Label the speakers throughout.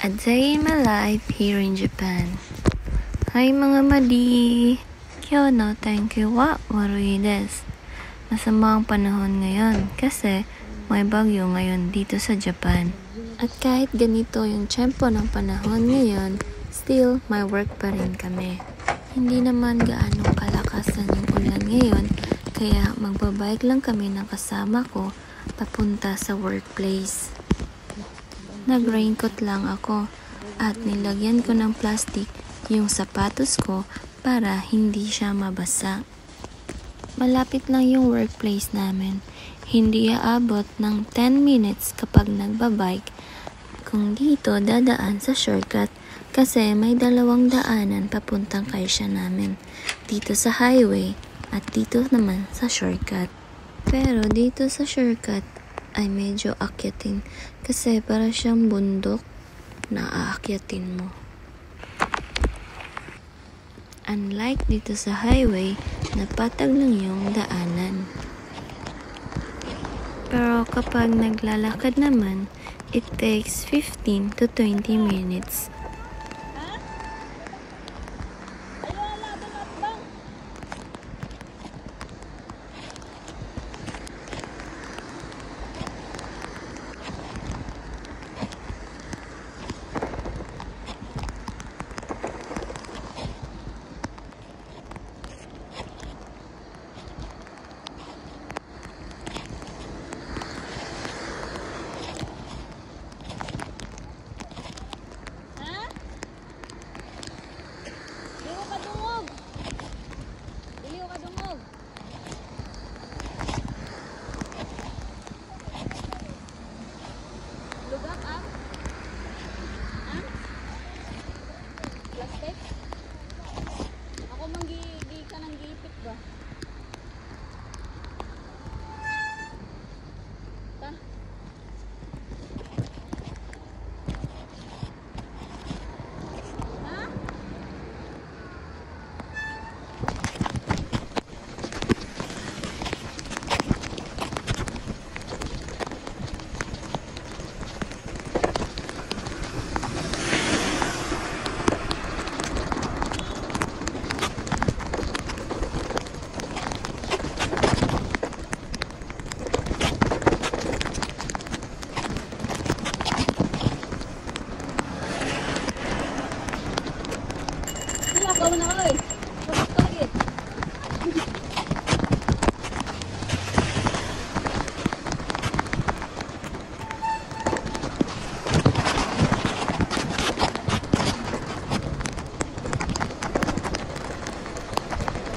Speaker 1: A day in my life here in Japan. Hi mga madi! Kyo no you wa warui desu. Masama ang panahon ngayon kasi may bagyo ngayon dito sa Japan. At kahit ganito yung tempo ng panahon ngayon, still may work pa rin kami. Hindi naman gaano kalakasan yung ulan ngayon, kaya magbabike lang kami ng kasama ko papunta sa workplace. Nag-raincoat lang ako at nilagyan ko ng plastic yung sapatos ko para hindi siya mabasa. Malapit lang yung workplace namin. Hindi aabot ng 10 minutes kapag nagbabike kung dito dadaan sa shortcut kasi may dalawang daanan papuntang kaisya namin. Dito sa highway at dito naman sa shortcut. Pero dito sa shortcut ay medyo akyatin kasi para siyang bundok na aakyatin mo. Unlike dito sa highway, napatag lang yung daanan. Pero kapag naglalakad naman, it takes 15 to 20 minutes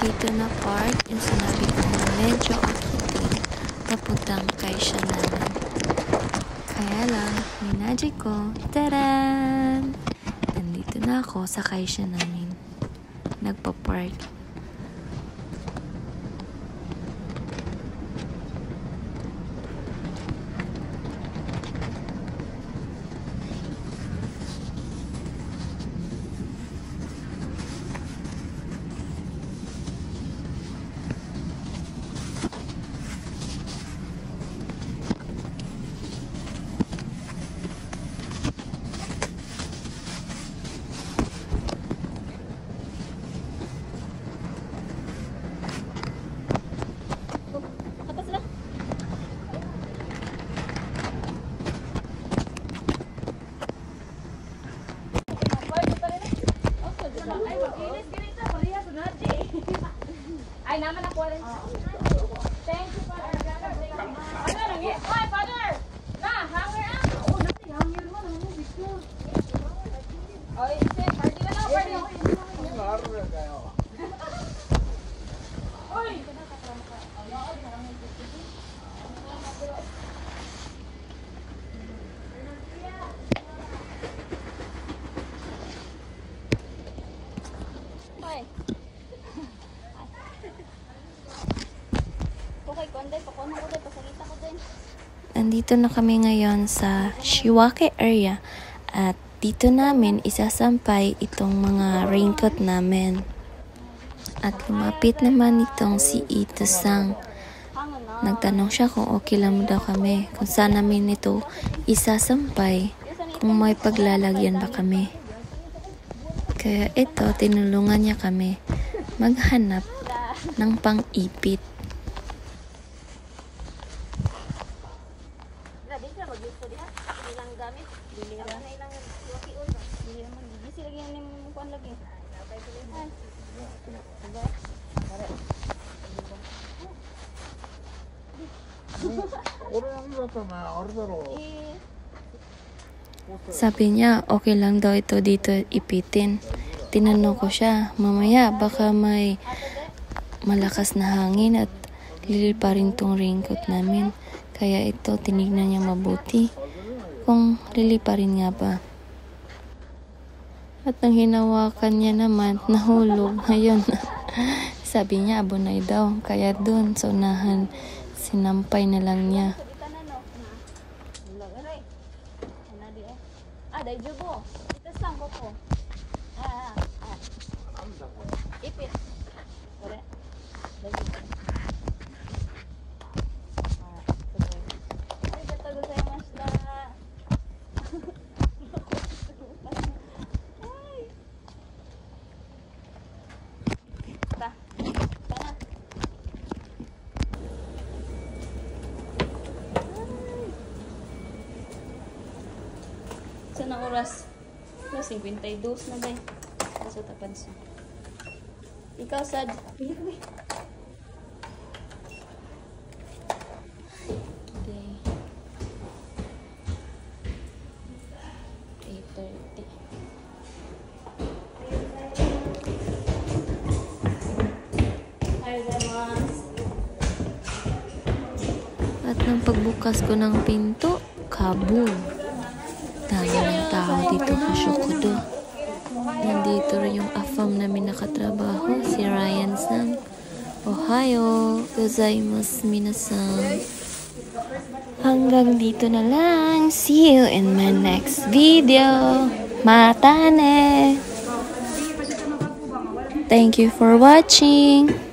Speaker 1: Dito na part yung sinabi ko na medyo akitin papuntang kay siya namin. Kaya lang, minadya ko, taran! Nandito na ako sa kay siya namin. Nagpa-park.
Speaker 2: Atas na. Ay, naman ako rin. Thank you, Father. Ano nang Oy, Father! Na, hanger ah! Oo, nati, hanger mo. Nang mo, Victor. Oy, shit. Party na lang, party. Oy! Oy. Okay, konday, pakuha ko din, pasagita ko din.
Speaker 1: Nandito na kami ngayon sa Shiwake area at dito namin isasampay itong mga raincoat namin. At lumapit naman itong si Ito Sang. Nagtanong siya kung okay lang daw kami, kung saan namin ito isasampay, kung may paglalagyan ba kami. Kaya ito, tinulungan niya kami maghanap ng pang-ipit.
Speaker 3: 俺の見事なあれだろう
Speaker 2: Eh,
Speaker 1: Sabi niya, okay lang daw ito dito ipitin. Tinanong ko siya, mamaya baka may malakas na hangin at lilil pa rin tong raincoat namin. Kaya ito, tinignan niya mabuti. Kung lili pa rin nga ba. At nang hinawakan niya naman, nahulog. Ayun. Sabi niya, abunay daw. Kaya dun, sa unahan, sinampay na lang niya.
Speaker 2: Ah, ah, ah. Ipit. Ipit. Ipit. Ipit. Ipit. Ipit. Ipit. Sa na oras? Na 52 na day. Sa tapad siya. Ikaw sad. Day. 8.30.
Speaker 1: At nang pagbukas ko ng pinto, kabul. Dami ng tao dito sa Shokodo. Nandito rin yung afam namin nakatrabaho, si Ryan San. Ohayo, gozaimasu minasan. Hanggang dito na lang. See you in my next video. Matane! Thank you for watching.